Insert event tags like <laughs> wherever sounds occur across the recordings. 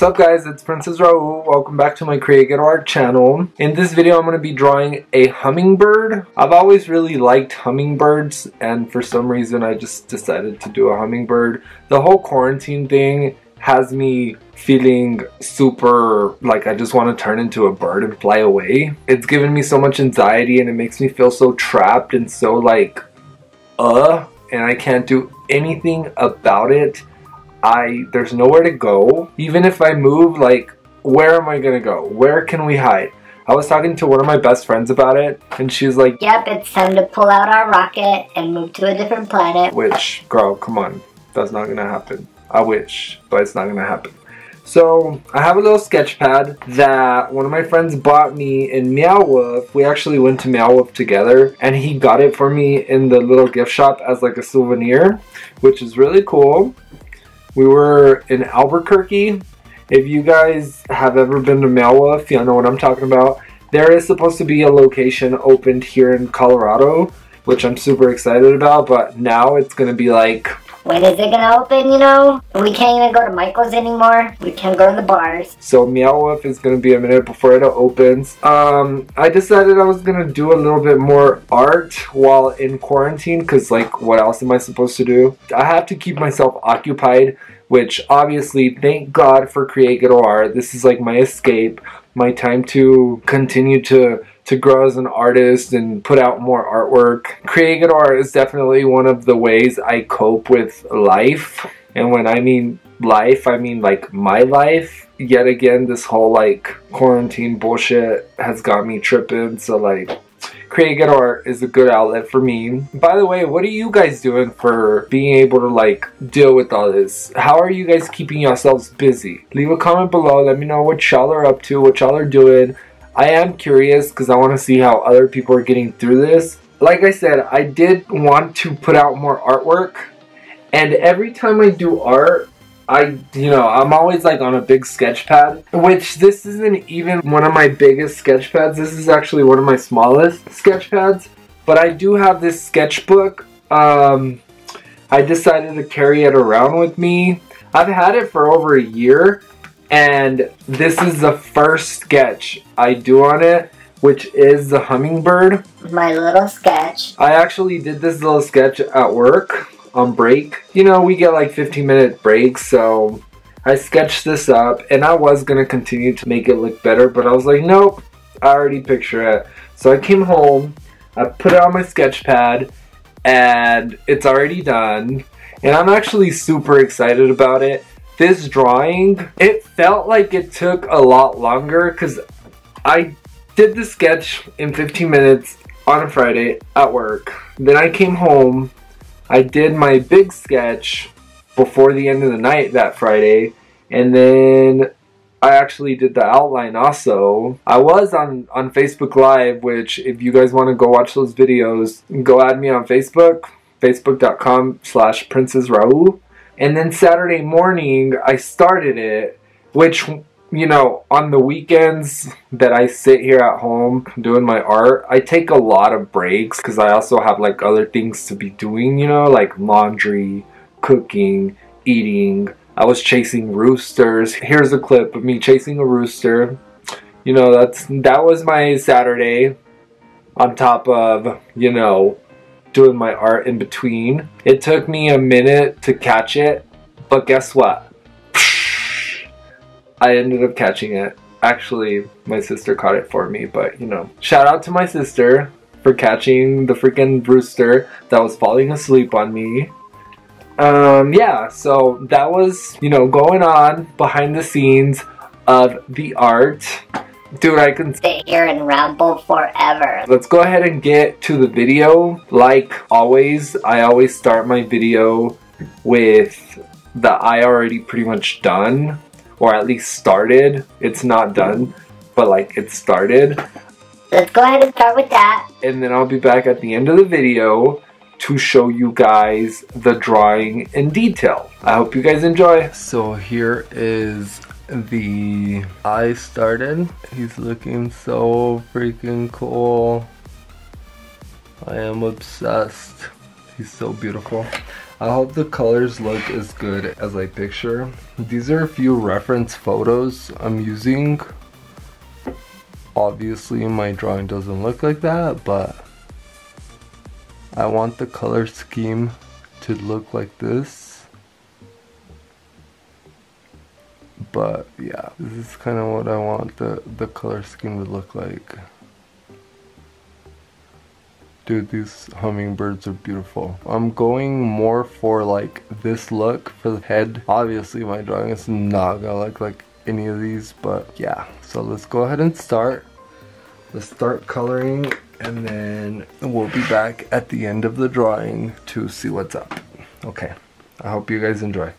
What's up guys, it's Princess Raoo. Welcome back to my Create Art channel. In this video I'm going to be drawing a hummingbird. I've always really liked hummingbirds and for some reason I just decided to do a hummingbird. The whole quarantine thing has me feeling super like I just want to turn into a bird and fly away. It's given me so much anxiety and it makes me feel so trapped and so like uh and I can't do anything about it I there's nowhere to go. Even if I move, like where am I gonna go? Where can we hide? I was talking to one of my best friends about it, and she's like, Yep, it's time to pull out our rocket and move to a different planet. Which, girl, come on. That's not gonna happen. I wish, but it's not gonna happen. So, I have a little sketch pad that one of my friends bought me in Meow Wolf. We actually went to Meow Wolf together, and he got it for me in the little gift shop as like a souvenir, which is really cool. We were in Albuquerque. If you guys have ever been to Meow Wolf, y'all know what I'm talking about. There is supposed to be a location opened here in Colorado, which I'm super excited about, but now it's going to be like when is it gonna open, you know? We can't even go to Michael's anymore. We can't go to the bars. So Meow Wolf is gonna be a minute before it opens. Um, I decided I was gonna do a little bit more art while in quarantine because like what else am I supposed to do? I have to keep myself occupied which obviously thank God for Create Ghetto Art. This is like my escape, my time to continue to to grow as an artist and put out more artwork. Creating art is definitely one of the ways I cope with life. And when I mean life, I mean like my life. Yet again, this whole like quarantine bullshit has got me tripping. So like creating art is a good outlet for me. By the way, what are you guys doing for being able to like deal with all this? How are you guys keeping yourselves busy? Leave a comment below. Let me know what y'all are up to, what y'all are doing. I am curious because I want to see how other people are getting through this. Like I said, I did want to put out more artwork. And every time I do art, I, you know, I'm always like on a big sketch pad, which this isn't even one of my biggest sketch pads. This is actually one of my smallest sketch pads. But I do have this sketchbook. Um, I decided to carry it around with me. I've had it for over a year and this is the first sketch I do on it, which is the hummingbird. My little sketch. I actually did this little sketch at work on break. You know, we get like 15 minute breaks, so I sketched this up and I was gonna continue to make it look better, but I was like, nope, I already picture it. So I came home, I put it on my sketch pad, and it's already done. And I'm actually super excited about it this drawing, it felt like it took a lot longer because I did the sketch in 15 minutes on a Friday at work. Then I came home, I did my big sketch before the end of the night that Friday, and then I actually did the outline also. I was on, on Facebook Live, which if you guys want to go watch those videos, go add me on Facebook, facebook.com slash Princess Raoo. And then Saturday morning, I started it, which, you know, on the weekends that I sit here at home doing my art, I take a lot of breaks because I also have like other things to be doing, you know, like laundry, cooking, eating. I was chasing roosters. Here's a clip of me chasing a rooster. You know, that's that was my Saturday on top of, you know, doing my art in between. It took me a minute to catch it, but guess what? I ended up catching it. Actually, my sister caught it for me, but you know. Shout out to my sister for catching the freaking rooster that was falling asleep on me. Um, yeah, so that was, you know, going on behind the scenes of the art. Dude, I can stay here and ramble forever. Let's go ahead and get to the video. Like always, I always start my video with the I already pretty much done, or at least started. It's not done, but like it started. Let's go ahead and start with that. And then I'll be back at the end of the video to show you guys the drawing in detail. I hope you guys enjoy. So here is the eye started. He's looking so freaking cool. I am obsessed. He's so beautiful. I hope the colors look as good as I picture. These are a few reference photos I'm using. Obviously my drawing doesn't look like that, but I want the color scheme to look like this. But yeah, this is kind of what I want the, the color scheme to look like. Dude, these hummingbirds are beautiful. I'm going more for like this look for the head. Obviously my drawing is not gonna look like any of these, but yeah. So let's go ahead and start. Let's start coloring and then we'll be back at the end of the drawing to see what's up. Okay, I hope you guys enjoy.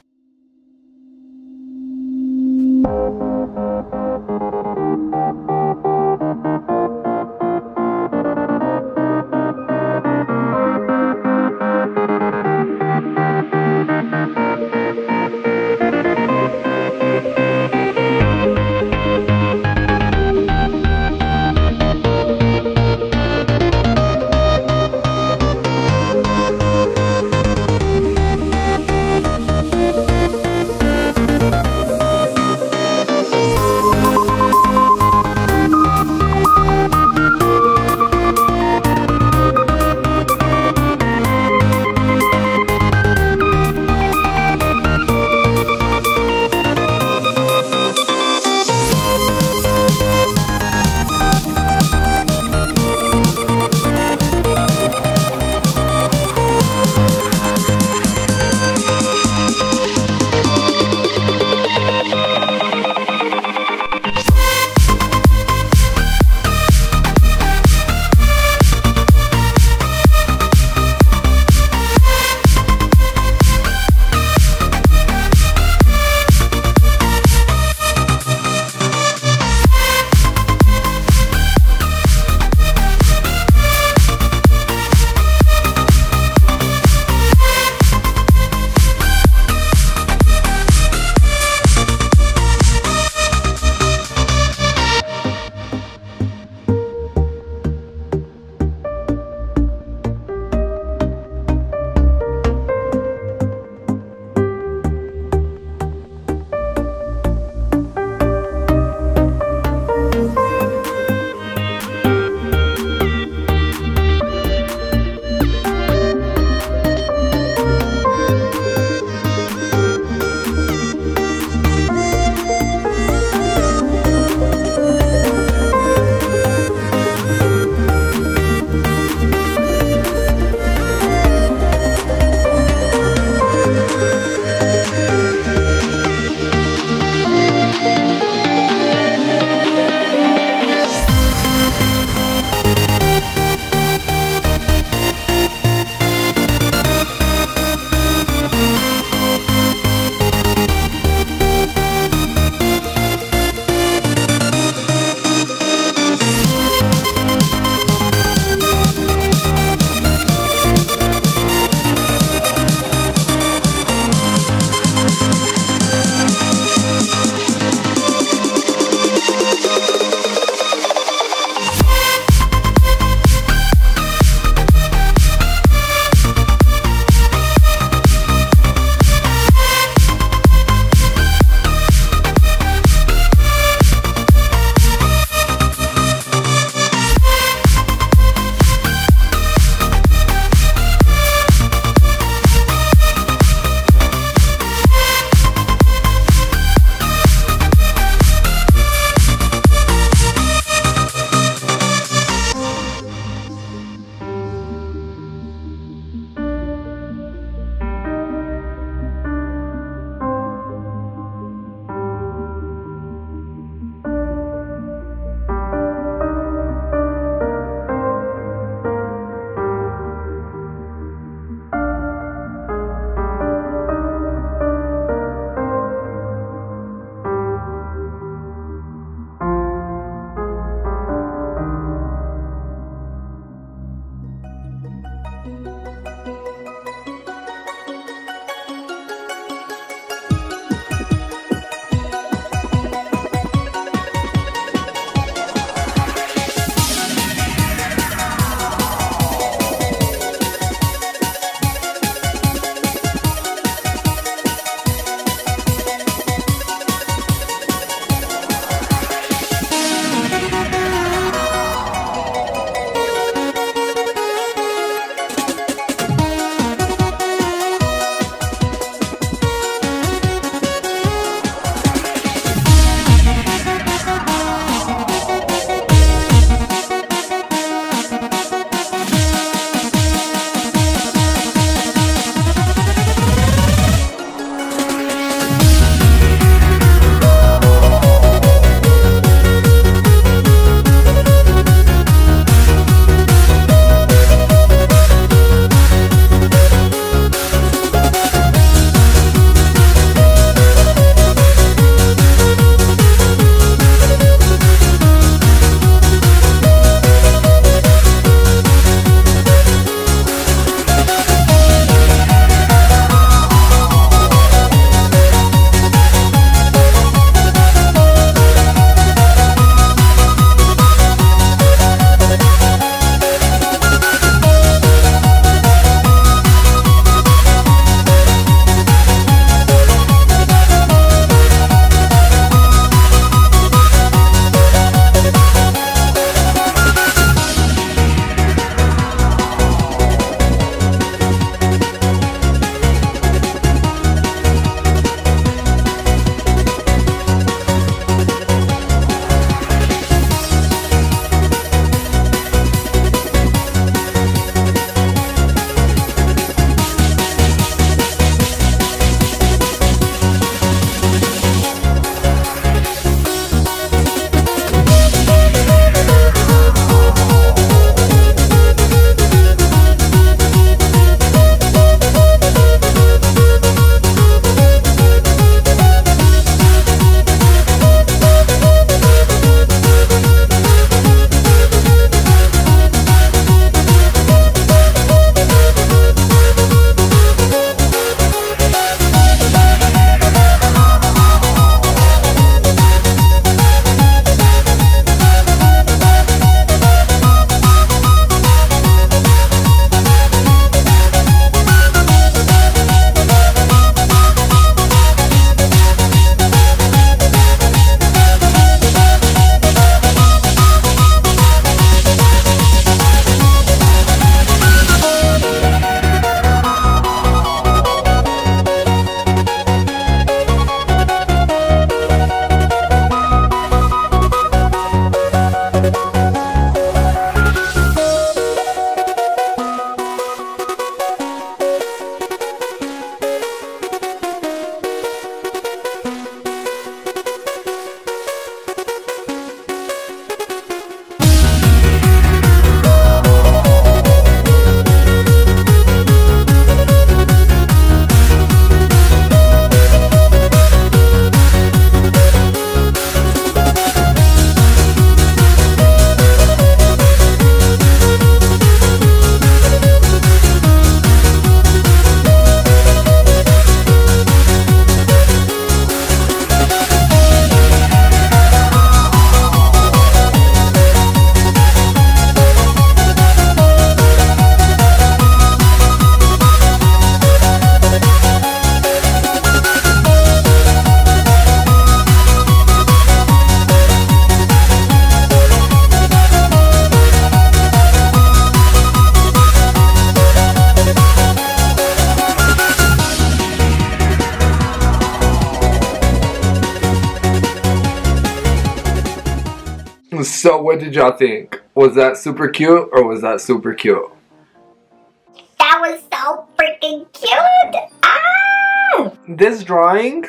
What did y'all think? Was that super cute or was that super cute? That was so freaking cute! Ah! This drawing,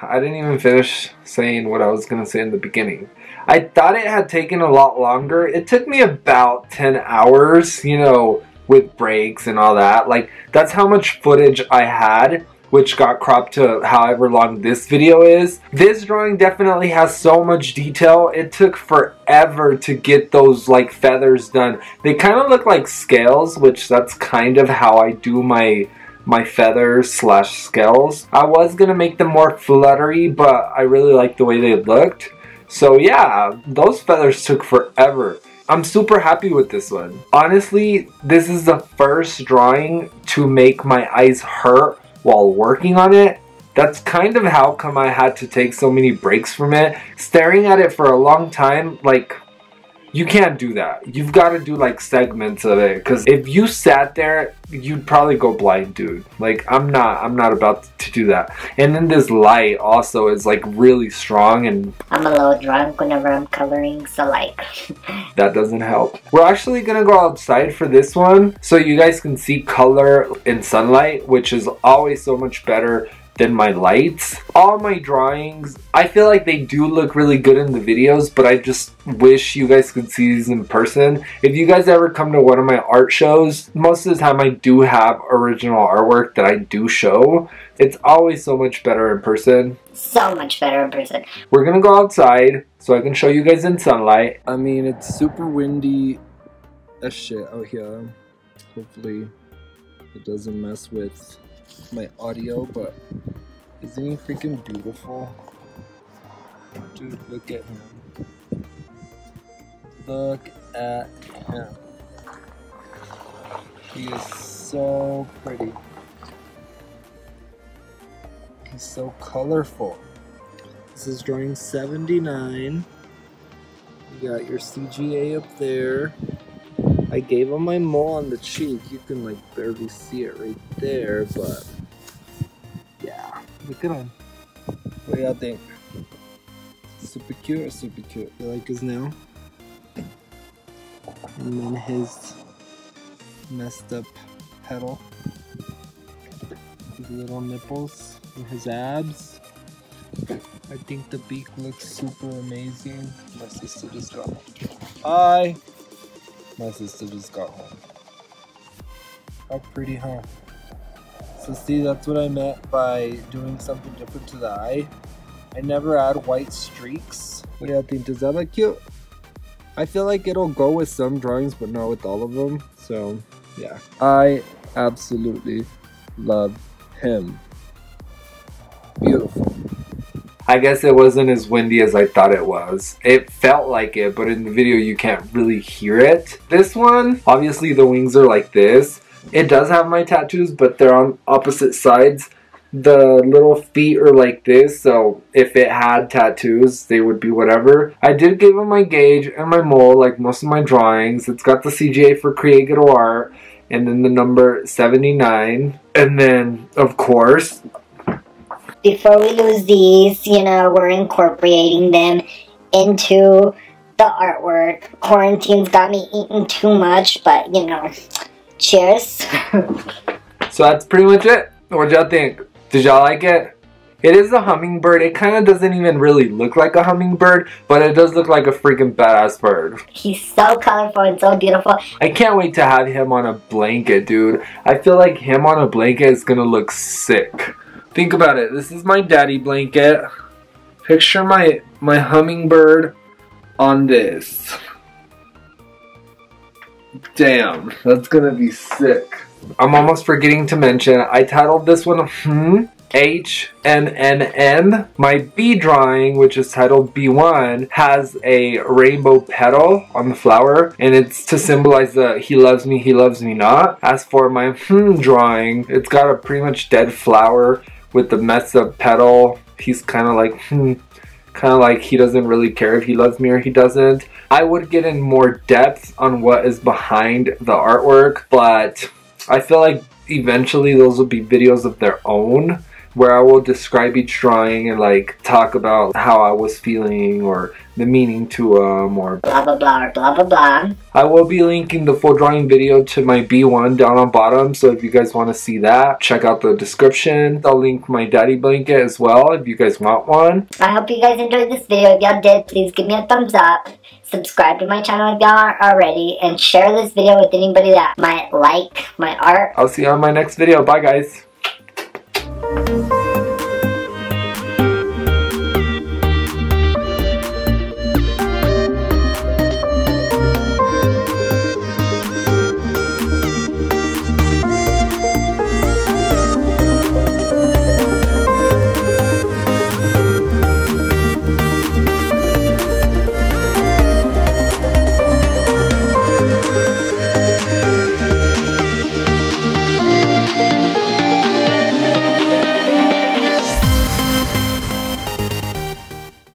I didn't even finish saying what I was gonna say in the beginning. I thought it had taken a lot longer. It took me about 10 hours, you know, with breaks and all that. Like, that's how much footage I had which got cropped to however long this video is. This drawing definitely has so much detail. It took forever to get those like feathers done. They kind of look like scales, which that's kind of how I do my my feathers slash scales. I was gonna make them more fluttery, but I really like the way they looked. So yeah, those feathers took forever. I'm super happy with this one. Honestly, this is the first drawing to make my eyes hurt while working on it. That's kind of how come I had to take so many breaks from it. Staring at it for a long time, like, you can't do that. You've got to do like segments of it because if you sat there, you'd probably go blind, dude. Like I'm not, I'm not about to do that. And then this light also is like really strong and I'm a little drunk whenever I'm coloring, so like <laughs> that doesn't help. We're actually gonna go outside for this one so you guys can see color in sunlight, which is always so much better than my lights. All my drawings, I feel like they do look really good in the videos, but I just wish you guys could see these in person. If you guys ever come to one of my art shows, most of the time I do have original artwork that I do show. It's always so much better in person. So much better in person. We're gonna go outside so I can show you guys in sunlight. I mean, it's super windy as shit out here. Hopefully it doesn't mess with my audio, but isn't he freaking beautiful? Dude, look at him. Look at him. He is so pretty. He's so colorful. This is drawing 79. You got your CGA up there. I gave him my mole on the cheek. You can like barely see it right there, but yeah, look at him. What do y'all think? Super cute or super cute? You like his nail? And then his messed up petal. His little nipples and his abs. I think the beak looks super amazing. My sister just got home. Hi! My sister just got home. How pretty, huh? So see, that's what I meant by doing something different to the eye. I never add white streaks. What do y'all think? Does that look cute? I feel like it'll go with some drawings, but not with all of them. So, yeah. I absolutely love him. Beautiful. I guess it wasn't as windy as I thought it was. It felt like it, but in the video you can't really hear it. This one, obviously the wings are like this. It does have my tattoos, but they're on opposite sides. The little feet are like this, so if it had tattoos, they would be whatever. I did give him my gauge and my mole, like most of my drawings. It's got the CGA for Create Ghetto Art, and then the number 79. And then, of course, before we lose these, you know, we're incorporating them into the artwork. Quarantine's got me eating too much, but you know, cheers. so that's pretty much it. What y'all think? Did y'all like it? It is a hummingbird. It kind of doesn't even really look like a hummingbird, but it does look like a freaking badass bird. He's so colorful and so beautiful. I can't wait to have him on a blanket, dude. I feel like him on a blanket is gonna look sick. Think about it. This is my daddy blanket. Picture my my hummingbird on this. Damn, that's gonna be sick. I'm almost forgetting to mention, I titled this one Hmm H-M-M-M. My B drawing, which is titled B1, has a rainbow petal on the flower, and it's to symbolize the he loves me, he loves me not. As for my hmm drawing, it's got a pretty much dead flower with the messed up petal. He's kind of like, hmm, kind of like he doesn't really care if he loves me or he doesn't. I would get in more depth on what is behind the artwork, but I feel like eventually those will be videos of their own. where I will describe each drawing and like talk about how I was feeling or the meaning to them more blah blah blah blah blah blah. I will be linking the full drawing video to my B1 down on bottom so if you guys want to see that check out the description. I'll link my daddy blanket as well if you guys want one. I hope you guys enjoyed this video. If y'all did, please give me a thumbs up. Subscribe to my channel if y'all aren't already and share this video with anybody that might like my art. I'll see you on my next video. Bye guys.